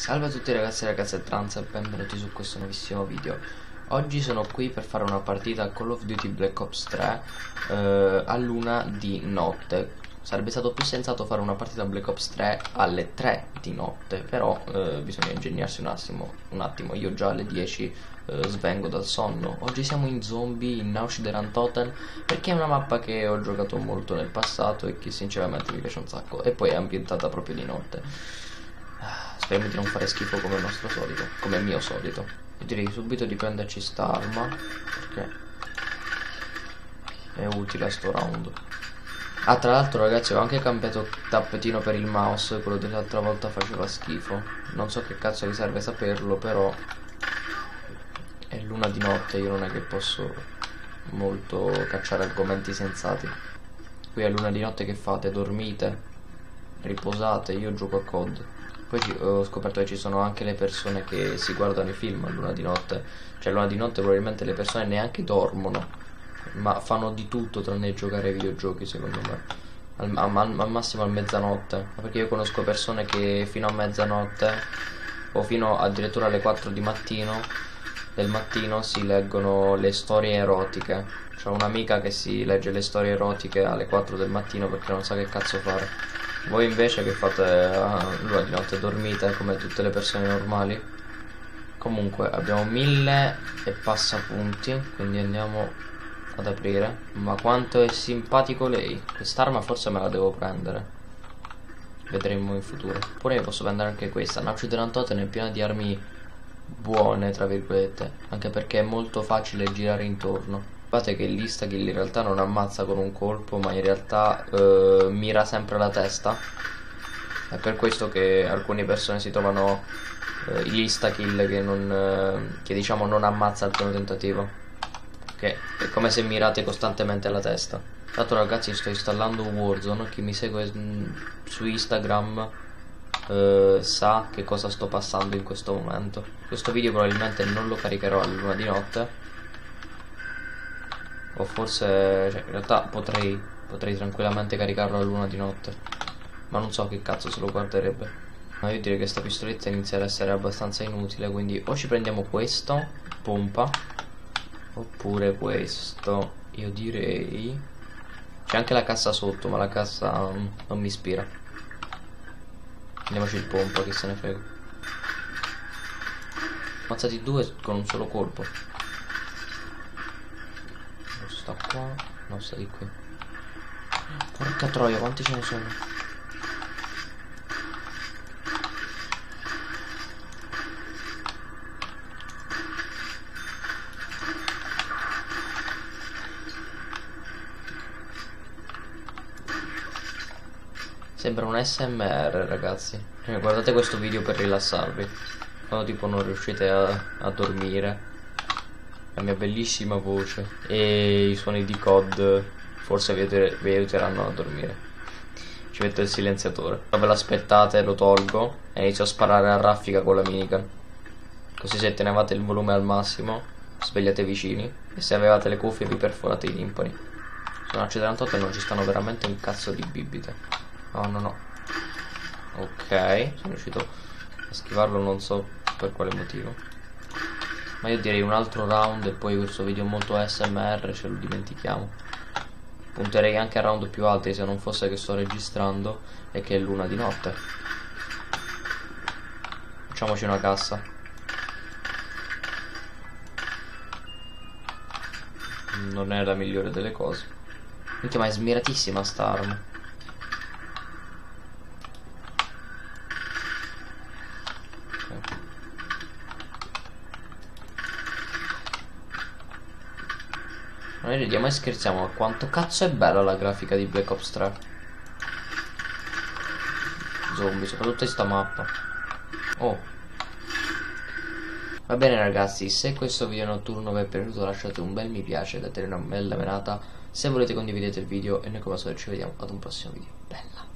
Salve a tutti ragazzi e ragazze trans e benvenuti su questo nuovissimo video. Oggi sono qui per fare una partita Call of Duty Black Ops 3 eh, a luna di notte. Sarebbe stato più sensato fare una partita Black Ops 3 alle 3 di notte Però eh, bisogna ingegnarsi un attimo, un attimo. Io già alle 10 eh, svengo dal sonno. Oggi siamo in zombie, in Nausch der Antoten Perché è una mappa che ho giocato molto nel passato e che sinceramente mi piace un sacco E poi è ambientata proprio di notte Speriamo di non fare schifo come il nostro solito, come il mio solito. Io direi subito di prenderci sta arma, perché è utile a sto round. Ah, tra l'altro ragazzi ho anche cambiato tappetino per il mouse, quello dell'altra volta faceva schifo. Non so che cazzo vi serve saperlo, però è luna di notte, io non è che posso molto cacciare argomenti sensati. Qui è luna di notte che fate? Dormite? Riposate? Io gioco a COD. Poi ho scoperto che ci sono anche le persone che si guardano i film a luna di notte. Cioè, luna di notte probabilmente le persone neanche dormono, ma fanno di tutto tranne giocare ai videogiochi, secondo me. Al, al, al massimo a mezzanotte. Perché io conosco persone che fino a mezzanotte o fino addirittura alle 4 di mattino del mattino si leggono le storie erotiche. C'ho un'amica che si legge le storie erotiche alle 4 del mattino perché non sa che cazzo fare. Voi invece che fate ah, luna di notte dormite come tutte le persone normali? Comunque abbiamo mille e passa punti, quindi andiamo ad aprire. Ma quanto è simpatico lei. Quest'arma forse me la devo prendere. Vedremo in futuro. Oppure posso prendere anche questa. Nauci Delantoten è piena di armi buone, tra virgolette. Anche perché è molto facile girare intorno. Guardate che l'instakill in realtà non ammazza con un colpo ma in realtà eh, mira sempre la testa. È per questo che alcune persone si trovano eh, l'instakill che, eh, che diciamo non ammazza al primo tentativo. Che è come se mirate costantemente alla testa. L'altro ragazzi sto installando Warzone. Chi mi segue mm, su Instagram Uh, sa che cosa sto passando in questo momento. Questo video probabilmente non lo caricherò a luna di notte, o forse, cioè, in realtà potrei, potrei tranquillamente caricarlo a luna di notte. Ma non so che cazzo se lo guarderebbe. Ma io direi che sta pistoletta inizia ad essere abbastanza inutile, quindi o ci prendiamo questo, pompa, oppure questo. Io direi... C'è anche la cassa sotto, ma la cassa um, non mi ispira. Prendiamoci il pompa, che se ne frega. Ammazzati due con un solo colpo qua? No sta di qui. Porca troia quanti ce ne sono? Sembra un SMR ragazzi. Eh, Guardate questo video per rilassarvi. Quando tipo non riuscite a, a dormire la mia bellissima voce e i suoni di COD forse vi, vi aiuteranno a dormire. Ci metto il silenziatore. Ve l'aspettate lo tolgo e inizio a sparare a raffica con la minigun. Così se tenevate il volume al massimo, svegliate vicini e se avevate le cuffie vi perforate i timpani. Sono accidentato e non ci stanno veramente un cazzo di bibite. No, no, no. Ok, sono riuscito a schivarlo non so per quale motivo. Ma io direi un altro round e poi questo video molto SMR ce lo dimentichiamo. Punterei anche a round più alti se non fosse che sto registrando e che è luna di notte. Facciamoci una cassa. Non è la migliore delle cose. Minchia ma è smiratissima sta arma. Noi ridiamo e scherziamo, quanto cazzo è bella la grafica di Black Ops 3. Zombie, soprattutto in sta mappa. Oh. Va bene ragazzi, se questo video notturno vi è piaciuto lasciate un bel mi piace, date una bella menata. Se volete condividete il video e noi come al solito ci vediamo ad un prossimo video. Bella.